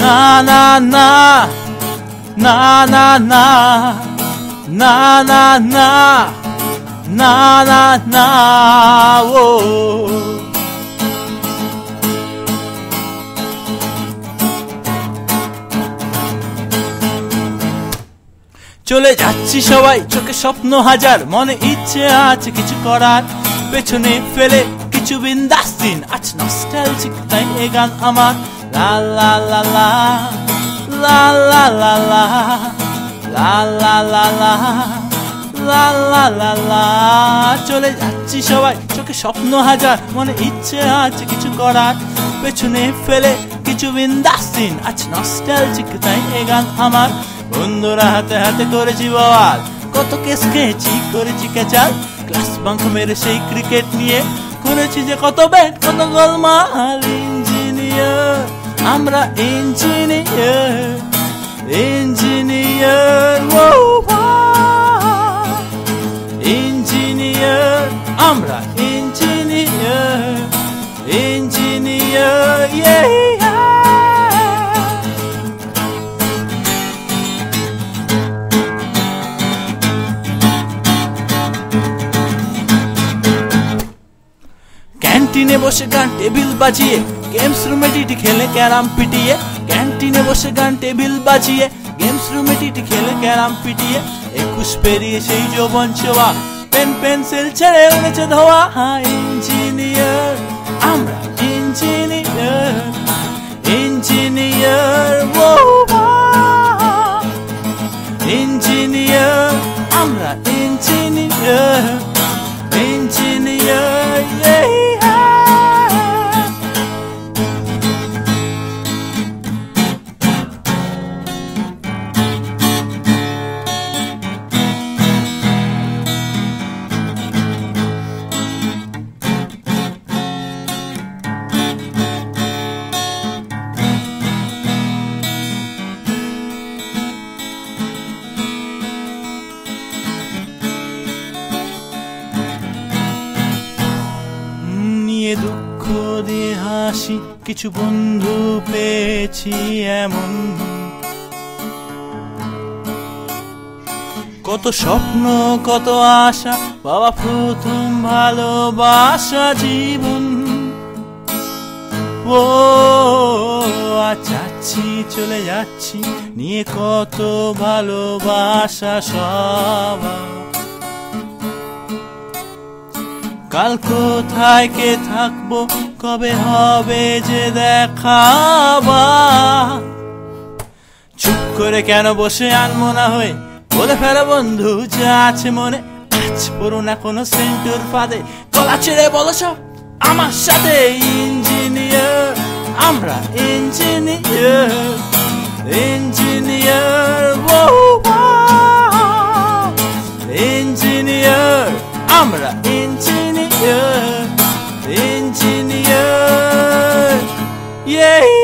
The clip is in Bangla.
না না না না না না না না না না না ও চলে যাচ্ছি সবাই চোখে স্বপ্ন হাজার মনে ইচ্ছে আছে কিছু করার পেছনে ফেলে কিছু বিন্দাস দিন আজ নস্টালজিক তাই এ গান আমার La la la la, la la la la, la la la la, la la la la. চলে যাচ্ছি সবাই। চোখে স্বপ্ন হাজার মনে ইচ্ছে আছে কিছু করার। পেছনে ফেলে কিছু বিন্দাস দিন। আজ নস্টালজিক তাই এ গান আমার। বন্ধুরা হাতে হাতে করেছি বাবার কত কেস খেয়েছি করেছি কেচাল ক্লাস বাঙ্ক মেরে সেই ক্রিকেট নিয়ে। করেছি যে কত ব্যাট কত গোলমাল ইঞ্জিনিয়ার। আমরা ইঞ্জিনিয়ার ইঞ্জিনিয়ার ও ইঞ্জিনিয়ার আমরা ক্যান্টিনে বসে গান, টেবিল বাজিয়ে। গেমস রুমে টিটি খেলে ক্যারাম পিটিয়ে। ক্যান্টিনে বসে গান, টেবিল বাজিয়ে। গেমস রুমে টিটি খেলে ক্যারাম পিটিয়ে। একুশ পেরিয়ে সেই যৌবন ছোয়া। পেন, পেন্সিল ছেড়ে উড়েছে ধোয়া। ইঞ্জিনিয়ার, আমরা দুঃখ দিয়ে হাসি, কিছু বন্ধু পেয়েছি এমন। কত স্বপ্ন, কত আশা, বাবা প্রথম ভালোবাসা জীবন। ও, আজ যাচ্ছি, চলে যাচ্ছি, নিয়ে কত ভালোবাসা সবার। কাল কোথায় কে থাকব? কবে হবে যে দেখাবা? চুপ করে কেন বসে আনমো না হয়ে? বলে ফেলো বন্ধু, যা আছে মনে আজ পড়ো না কোনো সেন্টুর ফাঁদে। গলা ছেড়ে বলো সব আমার সাথে, ইঞ্জিনিয়ার। আমরা ইঞ্জিনিয়ার ইঞ্জিনিয়ার ও ইঞ্জিনিয়ার, আমরা Yay!